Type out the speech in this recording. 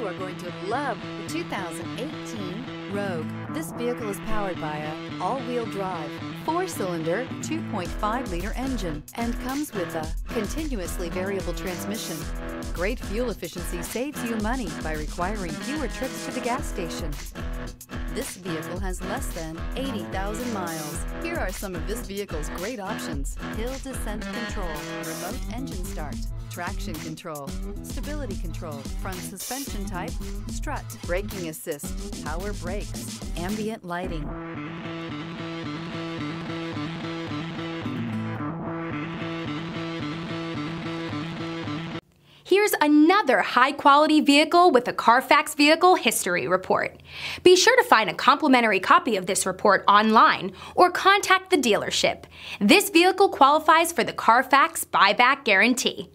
are going to love the 2018 Rogue. This vehicle is powered by a all-wheel drive, four-cylinder, 2.5-liter engine and comes with a continuously variable transmission. Great fuel efficiency saves you money by requiring fewer trips to the gas station. This vehicle has less than 80,000 miles. Here are some of this vehicle's great options. Hill descent control, remote engine start, traction control, stability control, front suspension type, strut, braking assist, power brakes, ambient lighting. Here's another high quality vehicle with a Carfax Vehicle History Report. Be sure to find a complimentary copy of this report online or contact the dealership. This vehicle qualifies for the Carfax Buyback Guarantee.